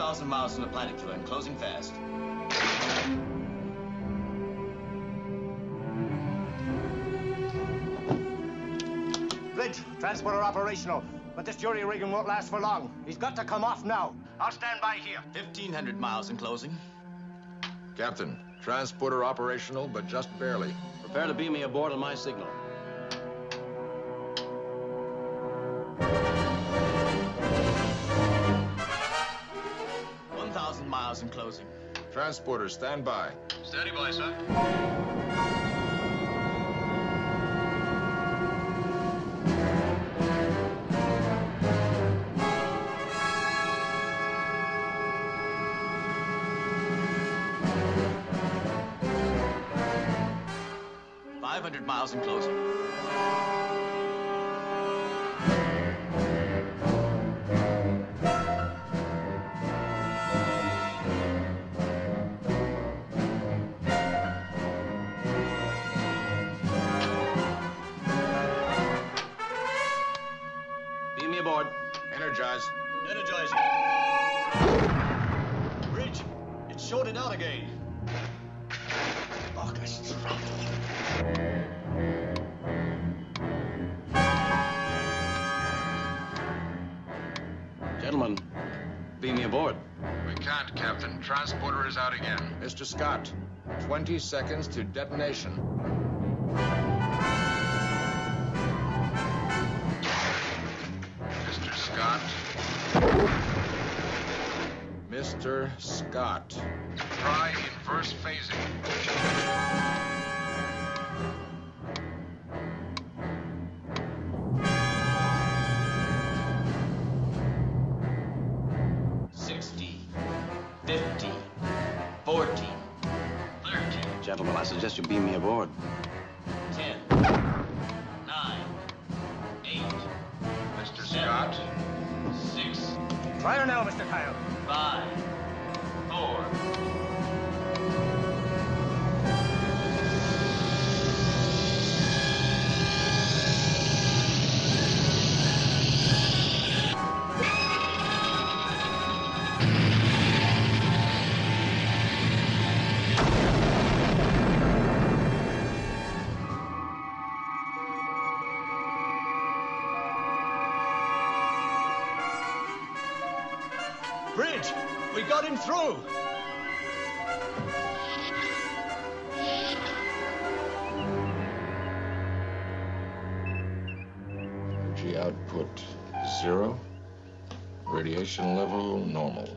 2,000 miles from the planet killer and closing fast. Bridge, transporter operational. But this jury rigging won't last for long. He's got to come off now. I'll stand by here. 1,500 miles in closing. Captain, transporter operational, but just barely. Prepare to beam me aboard on my signal. One thousand miles in closing. Transporter, stand by. Steady by, sir. 500 miles in closing. Energize. Energizing. Bridge, it shorted out again. August. Gentlemen, beam me aboard. We can't, Captain. Transporter is out again. Mr. Scott, 20 seconds to detonation. Mr. Scott. Try inverse phasing. Sixty, fifty, forty, thirty, Gentlemen, I suggest you beam me aboard. Six, Try her now, Mr. Kyle. five, Bridge, we got him through. Energy output zero. Radiation level normal.